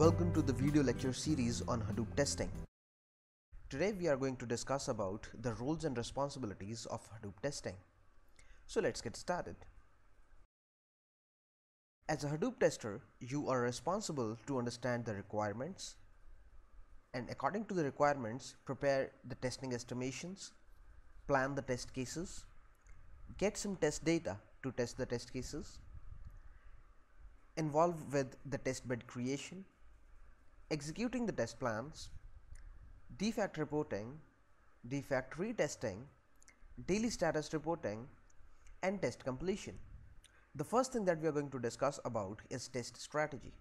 Welcome to the video lecture series on Hadoop testing. Today we are going to discuss about the roles and responsibilities of Hadoop testing. So let's get started. As a Hadoop tester, you are responsible to understand the requirements and according to the requirements, prepare the testing estimations, plan the test cases, get some test data to test the test cases, involved with the test bed creation, executing the test plans, defect reporting, defect retesting, daily status reporting, and test completion. The first thing that we are going to discuss about is test strategy.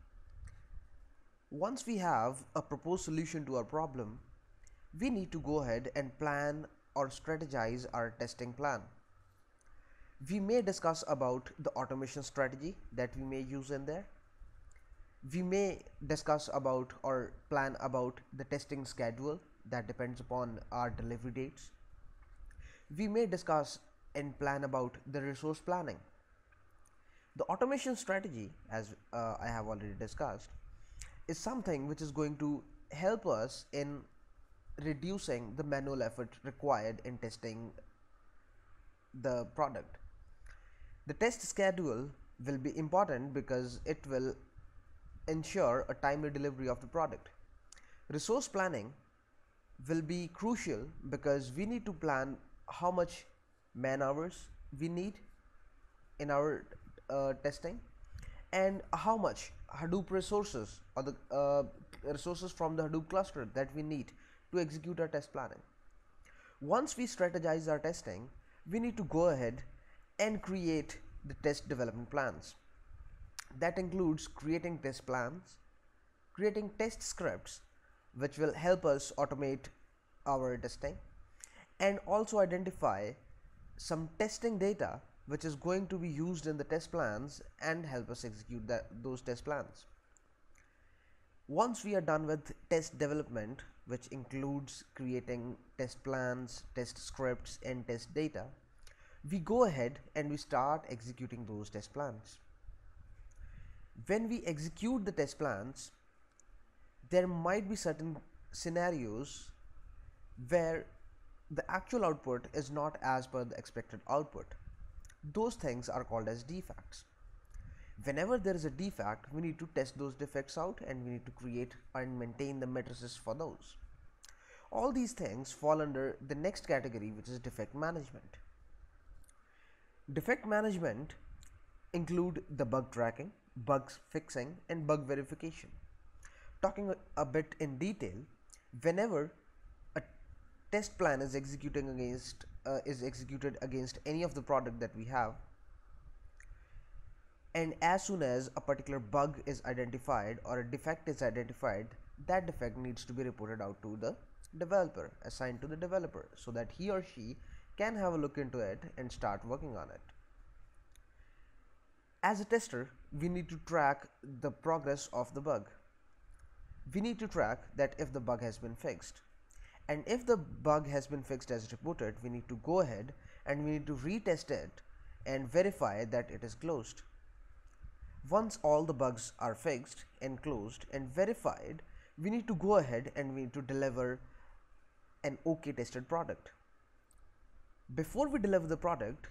Once we have a proposed solution to our problem, we need to go ahead and plan or strategize our testing plan. We may discuss about the automation strategy that we may use in there we may discuss about or plan about the testing schedule that depends upon our delivery dates. We may discuss and plan about the resource planning. The automation strategy, as uh, I have already discussed, is something which is going to help us in reducing the manual effort required in testing the product. The test schedule will be important because it will ensure a timely delivery of the product. Resource planning will be crucial because we need to plan how much man hours we need in our uh, testing and how much Hadoop resources or the uh, resources from the Hadoop cluster that we need to execute our test planning. Once we strategize our testing, we need to go ahead and create the test development plans. That includes creating test plans, creating test scripts which will help us automate our testing and also identify some testing data which is going to be used in the test plans and help us execute that, those test plans. Once we are done with test development which includes creating test plans, test scripts and test data, we go ahead and we start executing those test plans when we execute the test plans there might be certain scenarios where the actual output is not as per the expected output. Those things are called as defects. Whenever there is a defect we need to test those defects out and we need to create and maintain the matrices for those. All these things fall under the next category which is defect management. Defect management include the bug tracking bugs fixing and bug verification. Talking a, bit in detail, whenever a test plan is executing against uh, is executed against any of the product that we have and as soon as a particular bug is identified or a defect is identified that defect needs to be reported out to the developer assigned to the developer so that he or she can have a look into it and start working on it as a tester, we need to track the progress of the bug. We need to track that if the bug has been fixed. And if the bug has been fixed as reported, we need to go ahead and we need to retest it and verify that it is closed. Once all the bugs are fixed and closed and verified, we need to go ahead and we need to deliver an OK tested product. Before we deliver the product,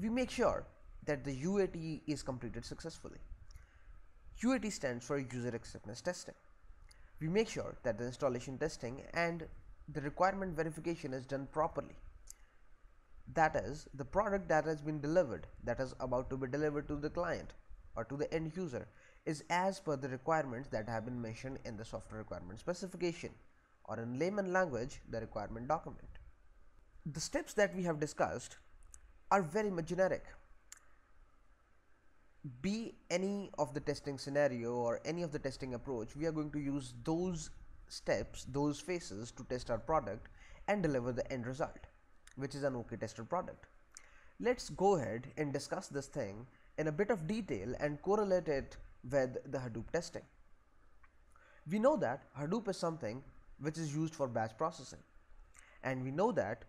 we make sure that the UAT is completed successfully. UAT stands for user acceptance testing. We make sure that the installation testing and the requirement verification is done properly. That is, the product that has been delivered, that is about to be delivered to the client or to the end user, is as per the requirements that have been mentioned in the software requirement specification or in layman language, the requirement document. The steps that we have discussed are very much generic be any of the testing scenario or any of the testing approach we are going to use those steps those phases to test our product and deliver the end result which is an OK tested product. Let's go ahead and discuss this thing in a bit of detail and correlate it with the Hadoop testing. We know that Hadoop is something which is used for batch processing. And we know that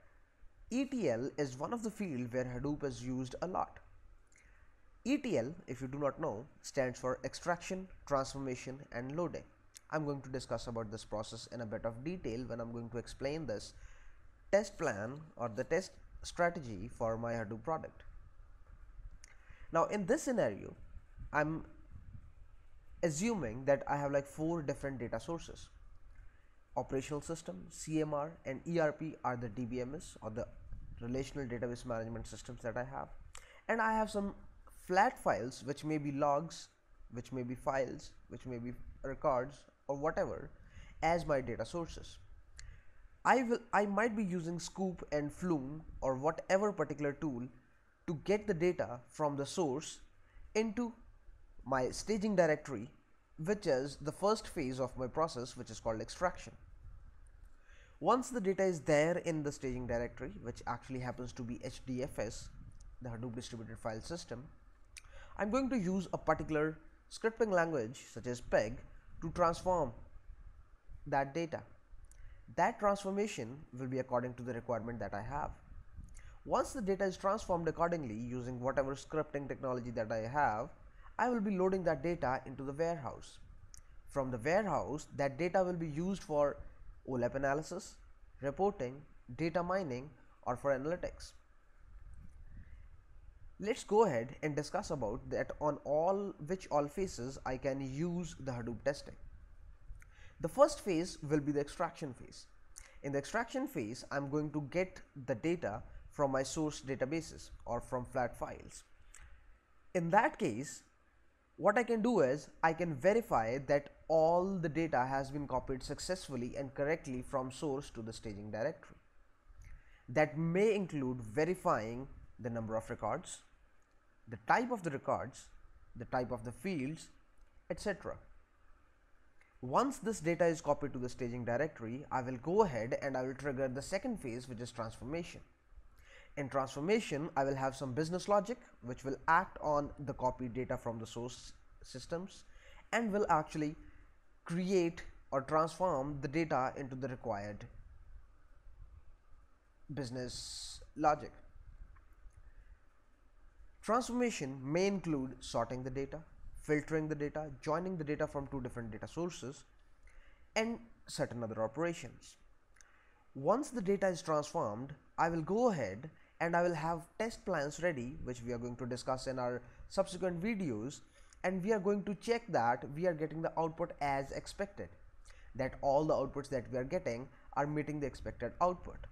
ETL is one of the field where Hadoop is used a lot ETL, if you do not know, stands for extraction, transformation and loading. I'm going to discuss about this process in a bit of detail when I'm going to explain this test plan or the test strategy for my Hadoop product. Now in this scenario, I'm assuming that I have like four different data sources. Operational system, CMR and ERP are the DBMS or the relational database management systems that I have. And I have some flat files which may be logs, which may be files, which may be records or whatever as my data sources. I will I might be using Sqoop and Flume or whatever particular tool to get the data from the source into my staging directory which is the first phase of my process which is called extraction. Once the data is there in the staging directory which actually happens to be HDFS the Hadoop distributed file system I'm going to use a particular scripting language such as Pig to transform that data. That transformation will be according to the requirement that I have. Once the data is transformed accordingly using whatever scripting technology that I have, I will be loading that data into the warehouse. From the warehouse, that data will be used for OLAP analysis, reporting, data mining or for analytics. Let's go ahead and discuss about that on all which all phases I can use the Hadoop testing. The first phase will be the extraction phase. In the extraction phase, I'm going to get the data from my source databases or from flat files. In that case, what I can do is I can verify that all the data has been copied successfully and correctly from source to the staging directory. That may include verifying the number of records, the type of the records, the type of the fields, etc. Once this data is copied to the staging directory, I will go ahead and I will trigger the second phase which is transformation. In transformation, I will have some business logic which will act on the copied data from the source systems and will actually create or transform the data into the required business logic. Transformation may include sorting the data, filtering the data, joining the data from two different data sources, and certain other operations. Once the data is transformed, I will go ahead and I will have test plans ready, which we are going to discuss in our subsequent videos, and we are going to check that we are getting the output as expected, that all the outputs that we are getting are meeting the expected output,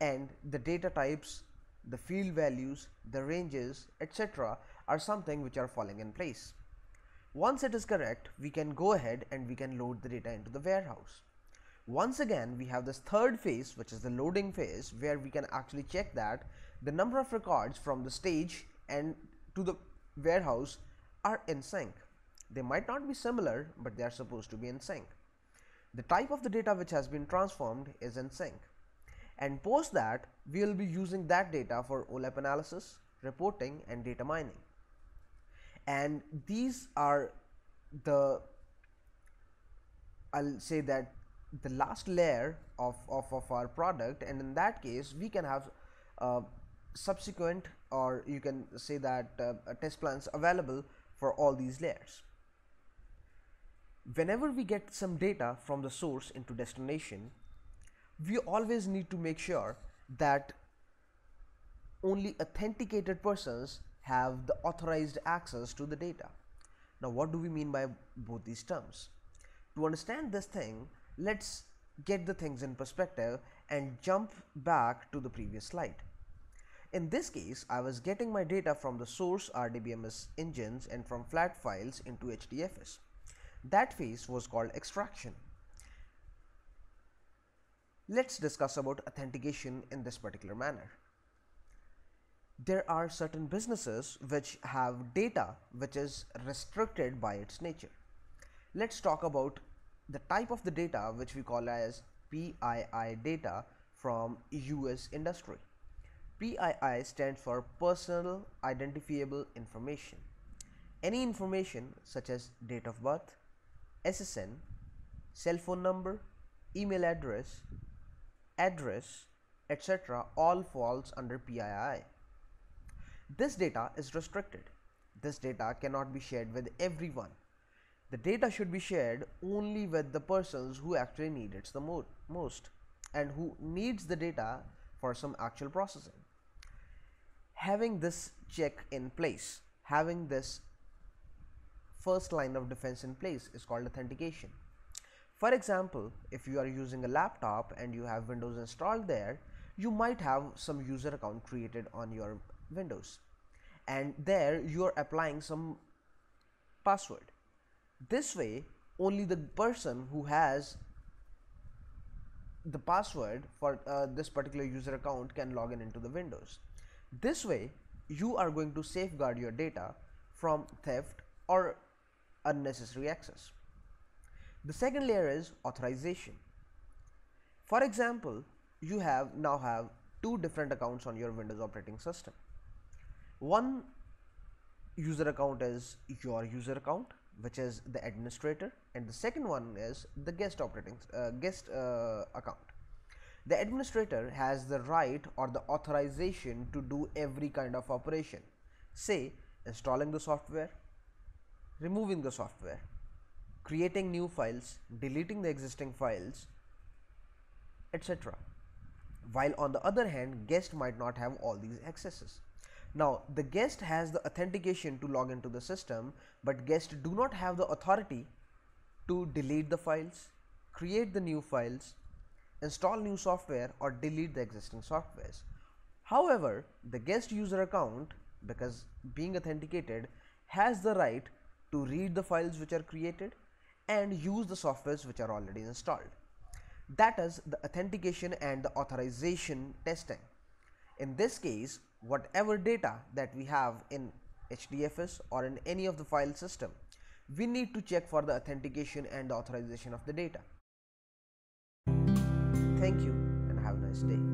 and the data types the field values, the ranges, etc. are something which are falling in place. Once it is correct, we can go ahead and we can load the data into the warehouse. Once again, we have this third phase, which is the loading phase, where we can actually check that the number of records from the stage and to the warehouse are in sync. They might not be similar, but they are supposed to be in sync. The type of the data which has been transformed is in sync and post that we will be using that data for OLAP analysis, reporting and data mining. And these are the I'll say that the last layer of, of, of our product and in that case we can have uh, subsequent or you can say that uh, test plans available for all these layers. Whenever we get some data from the source into destination we always need to make sure that only authenticated persons have the authorized access to the data. Now, what do we mean by both these terms? To understand this thing, let's get the things in perspective and jump back to the previous slide. In this case, I was getting my data from the source RDBMS engines and from flat files into HDFS. That phase was called extraction. Let's discuss about authentication in this particular manner. There are certain businesses which have data which is restricted by its nature. Let's talk about the type of the data which we call as PII data from US industry. PII stands for personal identifiable information. Any information such as date of birth, SSN, cell phone number, email address, address, etc. all falls under PII. This data is restricted. This data cannot be shared with everyone. the data should be shared only with the persons who actually need it the mo most and who needs the data for some actual processing. Having this check in place, having this first line of defense in place is called authentication. For example, if you are using a laptop and you have Windows installed there, you might have some user account created on your Windows and there you are applying some password. This way only the person who has the password for uh, this particular user account can log in into the Windows. This way you are going to safeguard your data from theft or unnecessary access. The second layer is authorization. For example, you have now have two different accounts on your Windows operating system. One user account is your user account which is the administrator and the second one is the guest operating uh, guest uh, account. The administrator has the right or the authorization to do every kind of operation say installing the software, removing the software, creating new files, deleting the existing files, etc. While on the other hand, guest might not have all these accesses. Now, the guest has the authentication to log into the system, but guest do not have the authority to delete the files, create the new files, install new software or delete the existing softwares. However, the guest user account because being authenticated has the right to read the files which are created and use the softwares which are already installed. That is the authentication and the authorization testing. In this case, whatever data that we have in HDFS or in any of the file system, we need to check for the authentication and authorization of the data. Thank you and have a nice day.